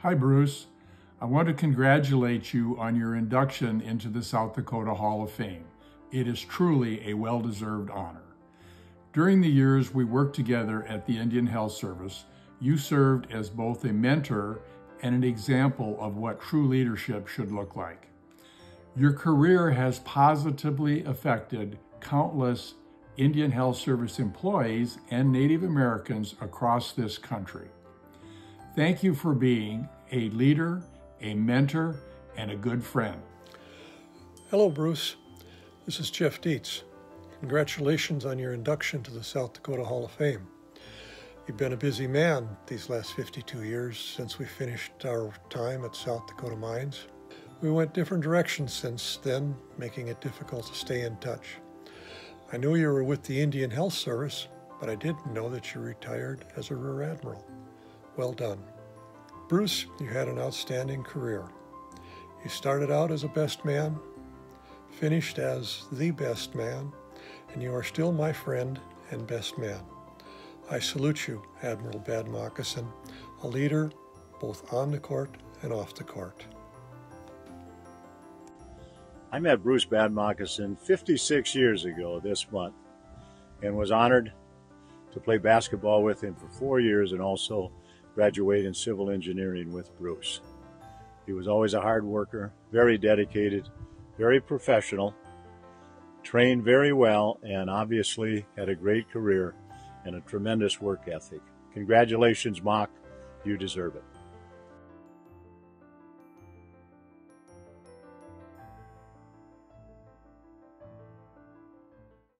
Hi, Bruce. I want to congratulate you on your induction into the South Dakota Hall of Fame. It is truly a well-deserved honor. During the years we worked together at the Indian Health Service, you served as both a mentor and an example of what true leadership should look like. Your career has positively affected countless Indian Health Service employees and Native Americans across this country. Thank you for being a leader, a mentor, and a good friend. Hello, Bruce. This is Jeff Dietz. Congratulations on your induction to the South Dakota Hall of Fame. You've been a busy man these last 52 years since we finished our time at South Dakota Mines. We went different directions since then, making it difficult to stay in touch. I knew you were with the Indian Health Service, but I didn't know that you retired as a Rear Admiral. Well done. Bruce, you had an outstanding career. You started out as a best man, finished as the best man, and you are still my friend and best man. I salute you, Admiral Bad Moccasin, a leader both on the court and off the court. I met Bruce Bad Moccasin 56 years ago this month and was honored to play basketball with him for four years and also graduate in civil engineering with Bruce. He was always a hard worker, very dedicated, very professional, trained very well, and obviously had a great career and a tremendous work ethic. Congratulations, Mock. You deserve it.